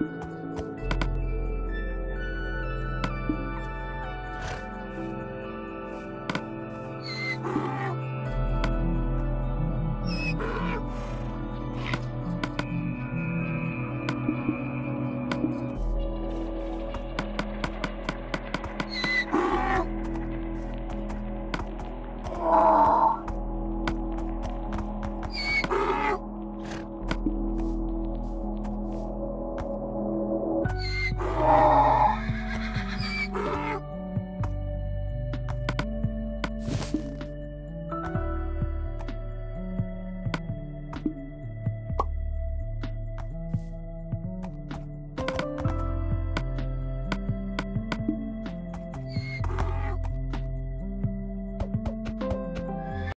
you.